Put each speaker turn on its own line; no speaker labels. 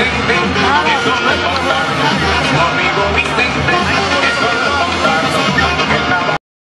Everything